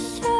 show.